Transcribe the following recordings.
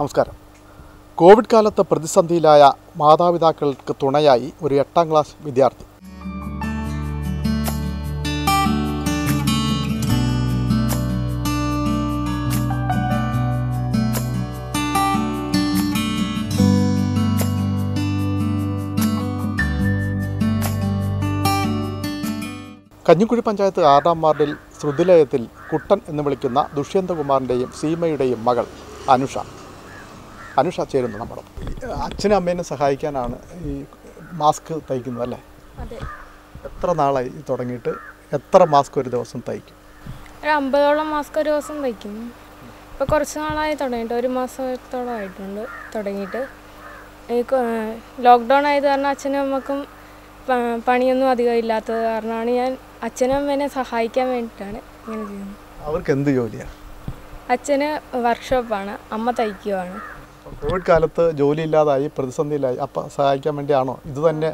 നമസ്കാരം. കോവിഡ് കാലത്ത് പ്രതിസന്ധിയിലായ മാതാപിതാക്കൾക്ക് തുണയായി ഒരു എട്ടാം ക്ലാസ് വിദ്യാർത്ഥി. കഞ്ഞിക്കുഴി പഞ്ചായത്ത് ആറാം വാർഡിൽ ശ്രുതിലയത്തിൽ കുട്ടൻ എന്ന് വിളിക്കുന്ന ദുഷ്യന്തകുമാറിന്റെയും സീമയുടെയും മകൾ അനുഷ. അനുഷ ചേരുന്നു നമ്മുടെ അച്ഛനും അമ്മേനെ സഹായിക്കാനാണ് ഈ മാസ്ക് തയ്ക്കുന്നത് അല്ലേ? എത്ര നാളായി തുടങ്ങിയിട്ട്? എത്ര മാസ്ക് ഒരു ദിവസം തയ്ക്കും? ഒരു അമ്പതോളം മാസ്ക് ഒരു ദിവസം തയ്ക്കുന്നു ഇപ്പോൾ കുറച്ച് നാളായി തുടങ്ങിയിട്ട് ഒരു മാസത്തോളം ആയിട്ടുണ്ട് തുടങ്ങിയിട്ട്. ഈ ലോക്ക്ഡൗൺ ആയത് കാരണം അച്ഛനും അമ്മക്കും പണിയൊന്നും അധികം ഇല്ലാത്തത് കാരണമാണ് ഞാൻ അച്ഛനും അമ്മേനെ സഹായിക്കാൻ വേണ്ടിയിട്ടാണ് ഇങ്ങനെ ചെയ്യുന്നത്. അവർക്ക് എന്ത് ജോലിയാണ്? അച്ഛന് വർക്ക്ഷോപ്പാണ് അമ്മ തയ്ക്കുവാണ്. കോവിഡ് കാലത്ത് ജോലിയില്ലാതായി പ്രതിസന്ധിയിലായി അപ്പം സഹായിക്കാൻ വേണ്ടിയാണോ? ഇത് തന്നെ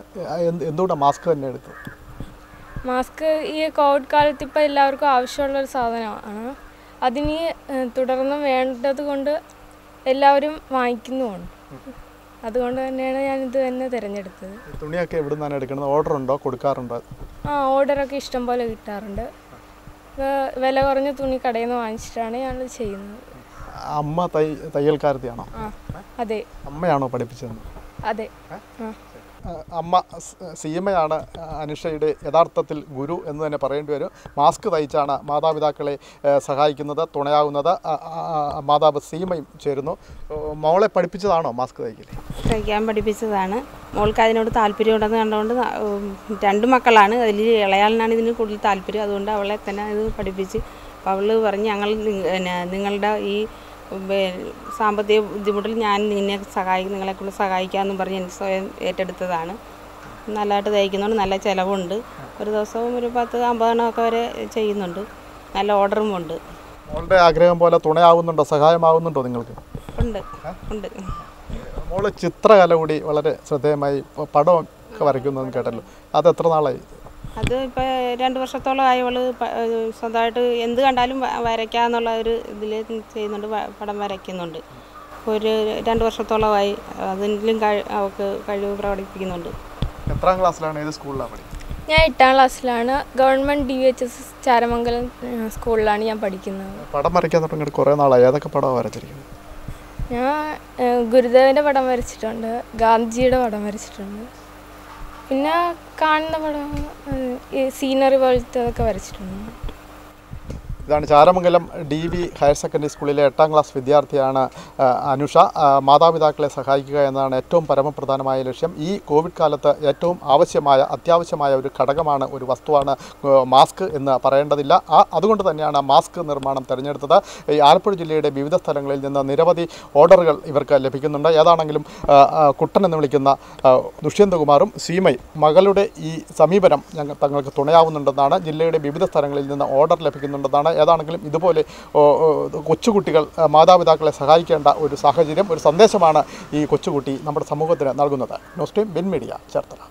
എന്ത് എന്തുകൊണ്ടാണ് മാസ്ക് തന്നെ എടുത്തത്? മാസ്ക് ഈ കോവിഡ് കാലത്ത് ഇപ്പം എല്ലാവർക്കും ആവശ്യമുള്ള ഒരു സാധനമാണ്. അതിന് തുടർന്ന് വേണ്ടത് കൊണ്ട് എല്ലാവരും വാങ്ങിക്കുന്നുമുണ്ട്. അതുകൊണ്ട് തന്നെയാണ് ഞാൻ ഇത് തന്നെ തിരഞ്ഞെടുത്തത്. തുണിയൊക്കെ എവിടെ നിന്നാണ് എടുക്കുന്നത്? ഓർഡർ ഉണ്ടോ കൊടുക്കാറുണ്ടോ? ആ ഓർഡറൊക്കെ ഇഷ്ടം പോലെ കിട്ടാറുണ്ട് വില കുറഞ്ഞ തുണി കടയിൽ നിന്ന് വാങ്ങിച്ചിട്ടാണ് ഞാനത് ചെയ്യുന്നത്. അമ്മ തയ്യൽക്കാരത്തിയാണോ? അതെ. അമ്മയാണോ പഠിപ്പിച്ചത്? അതെ. അമ്മ സീമയാണ് അനുഷയുടെ യഥാർത്ഥത്തിൽ ഗുരു എന്ന് തന്നെ പറയേണ്ടി വരും. മാസ്ക് തയ്ച്ചാണ് മാതാപിതാക്കളെ സഹായിക്കുന്നത് തുണയാകുന്നത് മാതാവ് സീമയും ചേരുന്നു. മോളെ പഠിപ്പിച്ചതാണോ മാസ്ക് തയ്ക്കൽ തയ്ക്കാൻ പഠിപ്പിച്ചതാണ്. മോൾക്ക് അതിനോട് താല്പര്യമുണ്ടെന്ന് കണ്ടുകൊണ്ട് രണ്ടു രണ്ട് മക്കളാണ്. അതിൽ ഇളയാളിനാണ് ഇതിന് കൂടുതൽ താല്പര്യം. അതുകൊണ്ട് അവളെ തന്നെ ഇത് പഠിപ്പിച്ച്. അപ്പോൾ അവൾ പറഞ്ഞ് ഞങ്ങൾ പിന്നെ നിങ്ങളുടെ ഈ സാമ്പത്തിക ബുദ്ധിമുട്ടിൽ ഞാൻ നിന്നെ സഹായിക്കും നിങ്ങളെ കൊണ്ട് സഹായിക്കാമെന്നും പറഞ്ഞ് എനിക്ക് സ്വയം ഏറ്റെടുത്തതാണ്. നല്ലതായിട്ട് തയ്ക്കുന്നുണ്ട് നല്ല ചിലവുണ്ട്. ഒരു ദിവസവും ഒരു പത്ത് അമ്പതെണ്ണമൊക്കെ വരെ ചെയ്യുന്നുണ്ട്. നല്ല ഓർഡറും ഉണ്ട്. മോളുടെ ആഗ്രഹം പോലെ തുണയാവുന്നുണ്ടോ? സഹായമാവുന്നുണ്ടോ നിങ്ങൾക്ക്? ഉണ്ട്. ഉണ്ട്. മോൾ ചിത്രകല കൂടി വളരെ ശ്രദ്ധേയമായി പടം ഒക്കെ വരയ്ക്കുന്നതെന്ന് കേട്ടല്ലോ. അത് എത്ര നാളായി? അത് ഇപ്പോൾ രണ്ട് വർഷത്തോളം ആയവൾ സ്വന്തമായിട്ട് എന്ത് കണ്ടാലും വരയ്ക്കാന്നുള്ള ഒരു ഇതിൽ ചെയ്യുന്നുണ്ട് പടം വരയ്ക്കുന്നുണ്ട്. ഒരു രണ്ട് വർഷത്തോളമായി അതിലും കഴി- അവൾക്ക് കഴിവ് പ്രകടിപ്പിക്കുന്നുണ്ട്. എത്രാം ക്ലാസ്സിലാണ്? ഏത് സ്കൂളിലാണ് പഠിക്കുന്നത്? ഞാൻ എട്ടാം ക്ലാസ്സിലാണ്. Government D H S Charamangalam സ്കൂളിലാണ് ഞാൻ പഠിക്കുന്നത്. പടം വരയ്ക്കാൻ തുടങ്ങിയിട്ട് കുറേ നാളായി. ഏതൊക്കെ പടം വരച്ചിരിക്കുന്നത്? ഞാൻ ഗുരുദേവന്റെ ഗുരുദേവന്റെ പടം വരച്ചിട്ടുണ്ട്. ഗാന്ധിജിയുടെ പടം വരച്ചിട്ടുണ്ട്. പിന്നെ കാണുന്ന പടം സീനറി പോലത്തെ വരച്ചിട്ടുണ്ട്. ഇതാണ് Charamangalam D V higher secondary സ്കൂളിലെ എട്ടാം ക്ലാസ് വിദ്യാർത്ഥിയാണ് അനുഷ. മാതാപിതാക്കളെ സഹായിക്കുക എന്നതാണ് ഏറ്റവും പരമപ്രധാനമായ ലക്ഷ്യം. ഈ കോവിഡ് കാലത്ത് ഏറ്റവും ആവശ്യമായ അത്യാവശ്യമായ ഒരു ഘടകമാണ് ഒരു വസ്തുവാണ് മാസ്ക് എന്ന് പറയേണ്ടതില്ല. ആ അതുകൊണ്ട് തന്നെയാണ് മാസ്ക് നിർമ്മാണം തിരഞ്ഞെടുത്തത്. ഈ ആലപ്പുഴ ജില്ലയുടെ വിവിധ സ്ഥലങ്ങളിൽ നിന്ന് നിരവധി ഓർഡറുകൾ ഇവർക്ക് ലഭിക്കുന്നുണ്ട്. ഏതാണെങ്കിലും കുട്ടൻ എന്ന് വിളിക്കുന്ന ദുഷ്യന്തകുമാറും സീമയും മകളുടെ ഈ സമീപനം ഞങ്ങൾ തങ്ങൾക്ക് തുണയാവുന്നുണ്ടെന്നാണ് ജില്ലയുടെ വിവിധ സ്ഥലങ്ങളിൽ നിന്ന് ഓർഡർ ലഭിക്കുന്നുണ്ടെന്നാണ് ഏതാണെങ്കിലും ഇതുപോലെ കൊച്ചുകുട്ടികൾ മാതാപിതാക്കളെ സഹായിക്കേണ്ട ഒരു സാഹചര്യം ഒരു സന്ദേശമാണ് ഈ കൊച്ചുകുട്ടി നമ്മുടെ സമൂഹത്തിന് നൽകുന്നത്. ന്യൂസ് ടീം ബിൻ മീഡിയ ചേർത്തല.